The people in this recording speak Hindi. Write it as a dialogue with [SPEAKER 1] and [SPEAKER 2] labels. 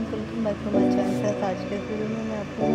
[SPEAKER 1] and welcome back to my channel आज के वीडियो में मैं आपको